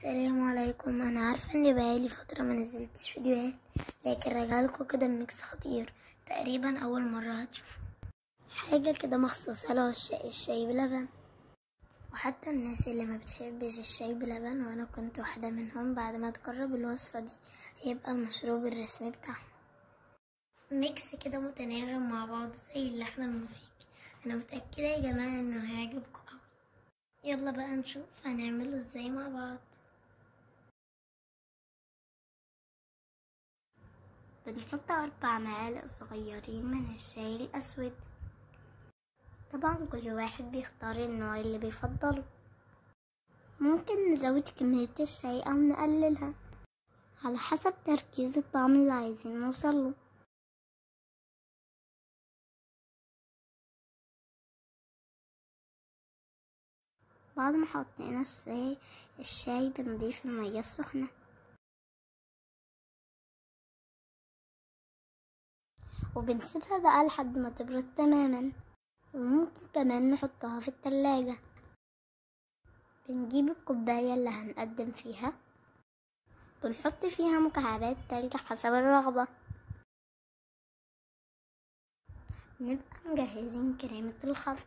السلام عليكم. أنا عارفة ان بقالي فترة ما نزلتش فيديوهات لكن رجعلكوا كده mix خطير. تقريبا أول مرة هتشوفوه. حاجة كده مخصوصة لعشاق الشاي بلبن. وحتى الناس اللي ما بتحبش الشاي بلبن وأنا كنت واحدة منهم بعد ما تجرب الوصفة دي هيبقى المشروب الرسمي بتاعهم. mix كده متناغم مع بعضه زي اللحن الموسيقي. أنا متأكدة يا جماعة إنه هيعجبكم يلا بقى نشوف هنعمله إزاي مع بعض. بنحط أربع معالق صغيرين من الشاي الأسود. طبعا كل واحد بيختار النوع اللي بيفضله. ممكن نزود كمية الشاي أو نقللها على حسب تركيز الطعم اللي عايزين نوصله بعد ما حطينا الشاي الشاي بنضيف المية السخنة. وبنسيبها بقى لحد ما تبرد تماما. وممكن كمان نحطها في التلاجة. بنجيب الكوباية اللي هنقدم فيها. بنحط فيها مكعبات تلج حسب الرغبة. نبقى مجهزين كريمة الخفق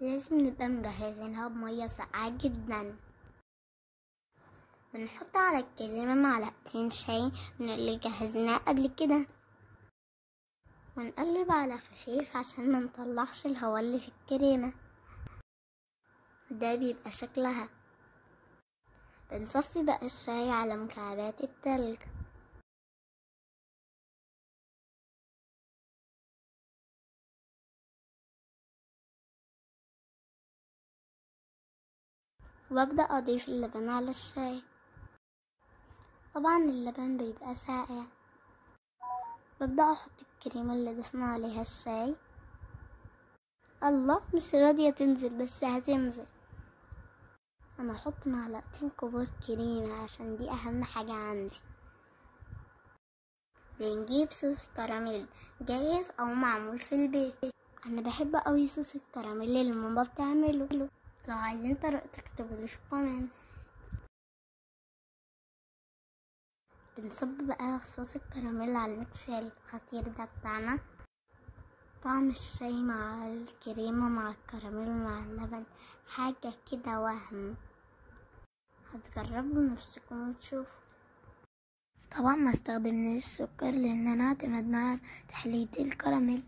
لازم نبقى مجهزينها بمية ساقعة جدا. بنحط على الكريمة معلقتين شاي من اللي جهزناه قبل كده. ونقلب على خفيف عشان ما نطلعش الهواء اللي في الكريمة. وده بيبقى شكلها. بنصفي بقى الشاي على مكعبات التلج. وببدأ أضيف اللبن على الشاي. طبعا اللبن بيبقى ساقع. ببدأ أحط الكريمة اللي ضفنا عليها الشاي الله مش راضية تنزل بس هتنزل. أنا أحط معلقتين كبار كريمة عشان دي أهم حاجة عندي. بنجيب صوص كراميل جاهز أو معمول في البيت. أنا بحب أوي صوص الكراميل اللي ماما بتعمله. لو عايزين طريقته اكتبولي في ال comments. بنصب بقى صوص الكراميل على ال mix الخطير ده بتاعنا. طعم الشاي مع الكريمة مع الكراميل مع اللبن حاجة كده وهم. هتجربوا نفسكم وتشوفوا. طبعا ما استخدمناش السكر لاننا اعتمدنا على تحلية الكراميل.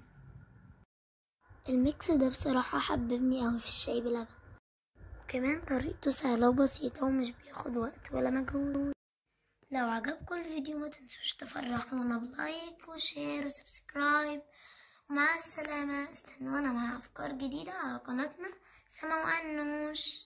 ال mix ده بصراحة حببني أوي في الشاي بلبن. وكمان طريقته سهلة وبسيطة ومش بياخد وقت ولا مجهود. لو عجبكم الفيديو ما تنسوش تفرحونا ب like و share و subscribe. ومع السلامة. استنونا مع أفكار جديدة على قناتنا. سما وأنوش